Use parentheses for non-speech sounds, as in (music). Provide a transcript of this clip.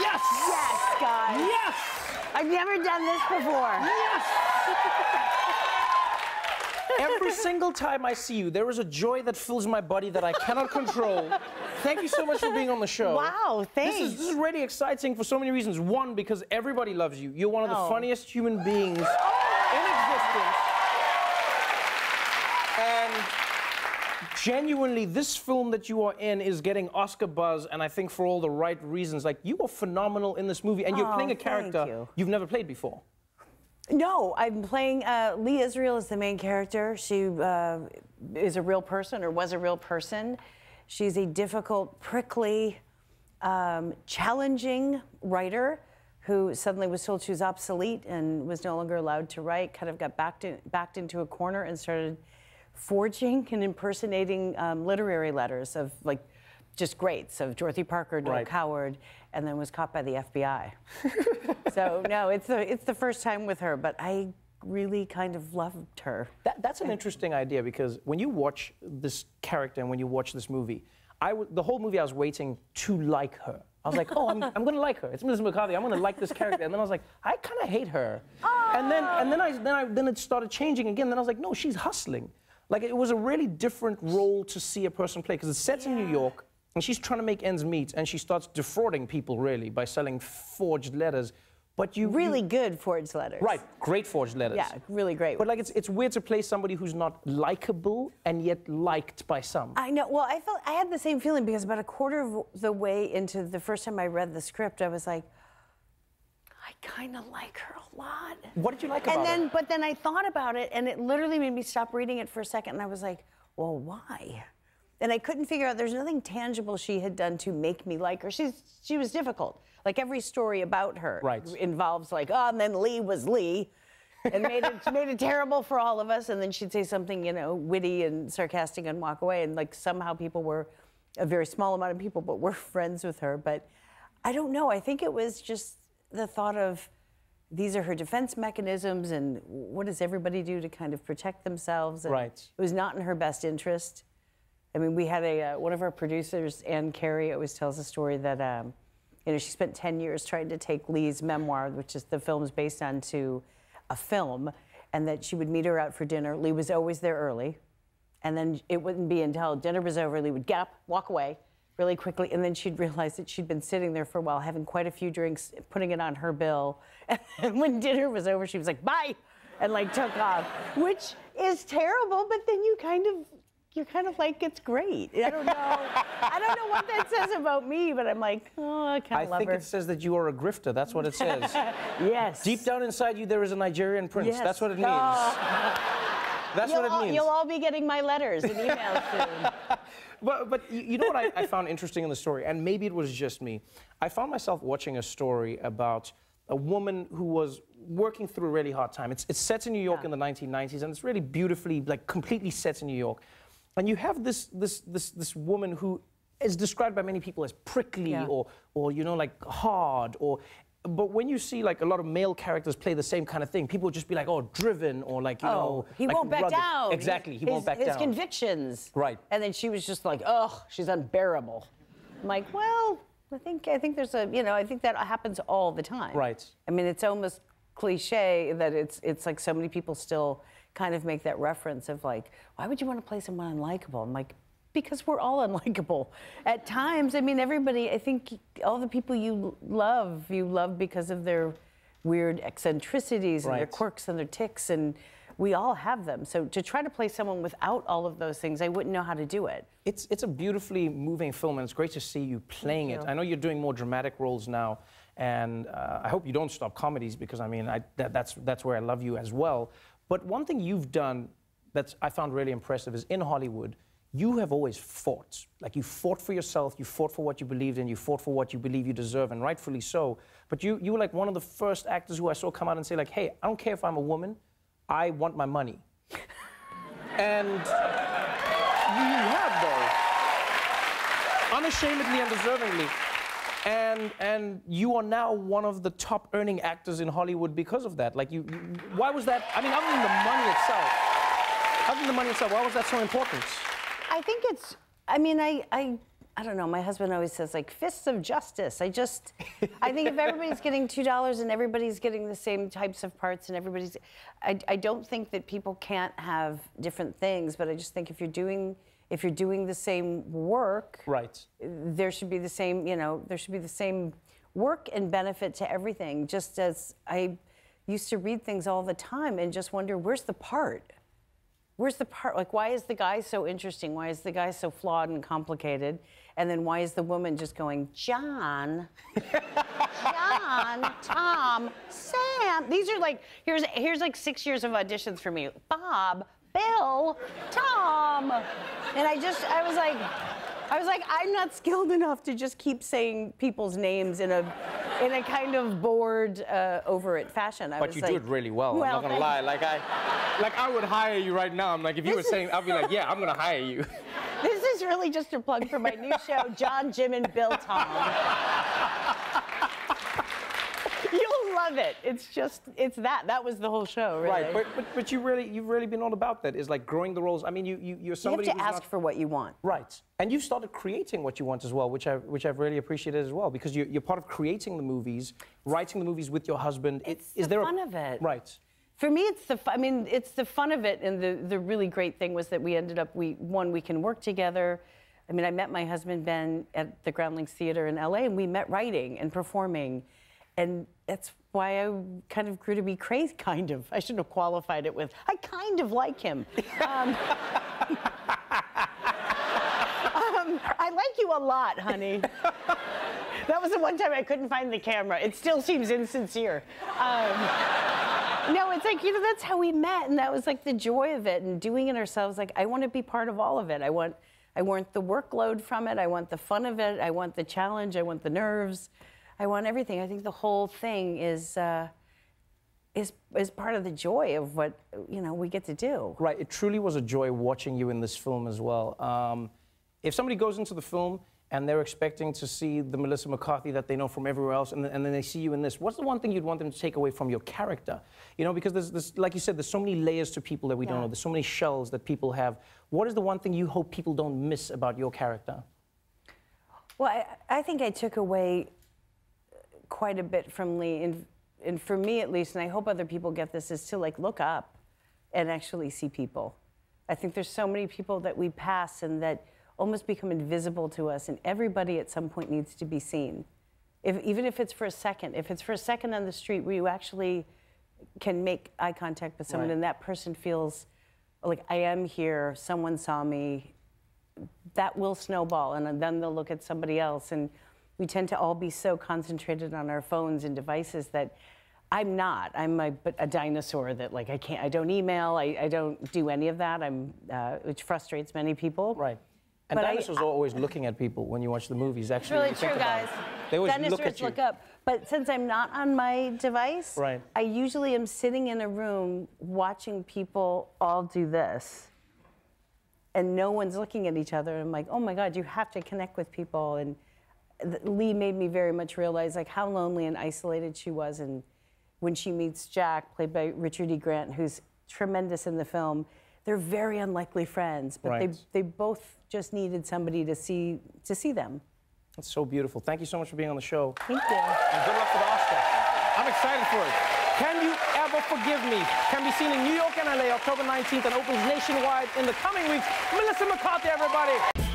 Yes! Yes, guys. Yes! I've never done this before. Yes! (laughs) Every single time I see you, there is a joy that fills my body that I cannot control. Thank you so much for being on the show. Wow, thanks. This is, this is really exciting for so many reasons. One, because everybody loves you. You're one of the Oh. funniest human beings oh. in existence. And genuinely, this film that you are in is getting Oscar buzz, and I think for all the right reasons. Like, you are phenomenal in this movie, and you're Oh, playing a character you. you've never played before. No, I'm playing uh, Lee Israel is the main character. She uh, is a real person or was a real person. She's a difficult, prickly, um, challenging writer who suddenly was told she was obsolete and was no longer allowed to write. Kind of got backed in, backed into a corner and started forging and impersonating um, literary letters of like just greats of Dorothy Parker, Noel Right. Coward, and then was caught by the FBI. (laughs) so no, it's the it's the first time with her, but I really kind of loved her. That, that's an interesting idea because when you watch this character and when you watch this movie, I w- the whole movie I was waiting to like her. I was like, oh, I'm, I'm gonna like her. It's Mrs. McCarthy. I'm gonna like this character. And then I was like, I kind of hate her. And then and then I then I then it started changing again. Then I was like, no, she's hustling. Like it was a really different role to see a person play because it's set in New York and she's trying to make ends meet and she starts defrauding people really by selling forged letters. But you Really good forged letters. right, great forged letters. Yeah, really great. But like it's it's weird to play somebody who's not likable and yet liked by some. I know. Well, I felt I had the same feeling because about a quarter of the way into the first time I read the script, I was like, I kind of like her a lot. What did you like about And then, her? but then I thought about it, and it literally made me stop reading it for a second, and I was like, well, why? And I couldn't figure out. There's nothing tangible she had done to make me like her. She's she was difficult. Like every story about her Right. involves like, oh, and then Lee was Lee. and made it (laughs) made it terrible for all of us. And then she'd say something, you know, witty and sarcastic and walk away. And like somehow people were a very small amount of people, but were (laughs) friends with her. But I don't know. I think it was just the thought of these are her defense mechanisms, and what does everybody do to kind of protect themselves? And Right. It was not in her best interest. I mean, we had a uh, one of our producers, Anne Carey, always tells a story that um, you know she spent 10 years trying to take Lee's memoir, which is the film's based on, to a film, and that she would meet her out for dinner. Lee was always there early, and then it wouldn't be until dinner was over Lee would get up, walk away really quickly, and then she'd realize that she'd been sitting there for a while, having quite a few drinks, putting it on her bill, (laughs) and when dinner was over, she was like, "Bye," and like took off, which is terrible. But then you kind of you're kind of like, it's great. I don't know. I don't know what that (laughs) says about me, but I'm like, oh, I kind I of love think her. it says that you are a grifter. That's what it says. (laughs) yes. Deep down inside you, there is a Nigerian prince. Yes. That's what it oh. means. Oh. That's You'll what it all, means. you'll all be getting my letters and emails soon. (laughs) But, but you know what I, I found interesting in the story, and maybe it was just me. I found myself watching a story about a woman who was working through a really hard time. It's, it's set in New York Yeah. in the 1990s, and it's really beautifully, like, completely set in New York. And you have this, this, this, this woman who is described by many people as prickly Yeah. or, or, you know, like hard or. But when you see like a lot of male characters play the same kind of thing, people just be like, "Oh, driven," or like, you oh, know, Oh, he like won't back rugged. down. Exactly, he his, won't back down. his convictions. Right. And then she was just like, oh, she's unbearable. I'm like, well, I think I think there's a, you know, I think that happens all the time. Right. I mean, it's almost cliche that it's it's like so many people still kind of make that reference of like, why would you want to play someone unlikable? I'm like, because we're all (laughs) unlikable. At times, I mean, everybody, I think all the people you love, you love because of their weird eccentricities and their quirks and their ticks, and we all have them. So to try to play someone without all of those things, I wouldn't know how to do it. It's, it's a beautifully moving film, and it's great to see you playing it. I know you're doing more dramatic roles now, and uh, I hope you don't stop comedies because I mean I, that, that's that's where I love you as well. But one thing you've done that I found really impressive is in Hollywood, you have always fought. Like you fought for yourself, you fought for what you believed in, you fought for what you believe you deserve, and rightfully so. But you you were like one of the first actors who I saw come out and say like, "Hey, I don't care if I'm a woman, I want my money." (laughs) and you have though unashamedly and deservingly. And and you are now one of the top earning actors in Hollywood because of that. Like you, you- why was that? I mean, other than the money itself, other than the money itself, why was that so important? I think it's. I mean, I, I, I don't know. My husband always says like fists of justice. I just, I think if everybody's getting two dollars and everybody's getting the same types of parts and everybody's, I, I don't think that people can't have different things. But I just think if you're doing, if you're doing the same work, Right. there should be the same, you know, there should be the same work and benefit to everything. Just as I used to read things all the time and just wonder, where's the part? Where's the part? Like, why is the guy so interesting? Why is the guy so flawed and complicated? And then why is the woman just going, John, John, Tom, Sam? These are like, here's, here's like six years of auditions for me. Bob, Bill, Tom. And I just, I was like, I was like, I'm not skilled enough to just keep saying people's names in a, in a kind of bored, uh, over it fashion. I But was you like, do it really well. I'm not gonna lie. Like I, like I would hire you right now. I'm like, if you were This saying, I'd be like, yeah, I'm gonna hire you. (laughs) This is really just a plug for my new show, John, Jim, and Bill Tom. (laughs) You'll love it. It's just, it's that. That was the whole show, really. Right. But, but but you really you've really been all about that. Is like growing the roles. I mean, you you you're somebody. you have somebody to ask not, for what you want. Right. And you've started creating what you want as well, which I which I've really appreciated as well, because you're, you're part of creating the movies, writing the movies with your husband. It's is the there fun a, of it. Right. For me, it's the, fu- I mean, it's the fun of it, and the, the really great thing was that we ended up, we, one, we can work together. I mean, I met my husband, Ben, at the Groundlings Theater in LA, and we met writing and performing. And that's why I kind of grew to be crazy, (laughs) kind of. I shouldn't have qualified it with, I kind of like him. Um, (laughs) um, I like you a lot, honey. That was the one time I couldn't find the camera. It still seems insincere. Um, no, it's like, you know, that's how we met. And that was like the joy of it and doing it ourselves. Like, I want to be part of all of it. I want, I want the workload from it. I want the fun of it. I want the challenge. I want the nerves. I want everything. I think the whole thing is, uh, is, is part of the joy of what, you know, we get to do. Right. It truly was a joy watching you in this film as well. Um, if somebody goes into the film and they're expecting to see the Melissa McCarthy that they know from everywhere else, and, then- and then they see you in this, what's the one thing you'd want them to take away from your character? You know, because there's, this, like you said, there's so many layers to people that we don't know. There's so many shells that people have. What is the one thing you hope people don't miss about your character? Well, I, I think I took away quite a bit from Lee, and, and for me at least, and I hope other people get this, is to like look up and actually see people. I think there's so many people that we pass and that almost become invisible to us, and everybody at some point needs to be seen. If, even if it's for a second, if it's for a second on the street where you actually can make eye contact with someone Right. and that person feels like I am here, someone saw me, that will snowball and then they'll look at somebody else and we tend to all be so concentrated on our phones and devices that i'm not i'm a, a dinosaur that like i can't i don't email i, I don't do any of that i'm uh, which frustrates many people Right. And But I- dinosaurs are always looking at people when you watch the movies. Actually, really when you think true guys. They always dinosaurs look at you. look up but since i'm not on my device Right. i usually am sitting in a room watching people all do this and no one's looking at each other. I'm like, oh my God, you have to connect with people. And Lee made me very much realize like how lonely and isolated she was. And when she meets Jack, played by Richard E. Grant, who's tremendous in the film, they're very unlikely friends, but Right. they, they both just needed somebody to see to see them. That's so beautiful. Thank you so much for being on the show. Thank you. And good luck the Oscar. I'm excited for it. Can You Ever Forgive Me? Can be seen in New York and LA October 19th and opens nationwide in the coming weeks. Melissa McCarthy, everybody.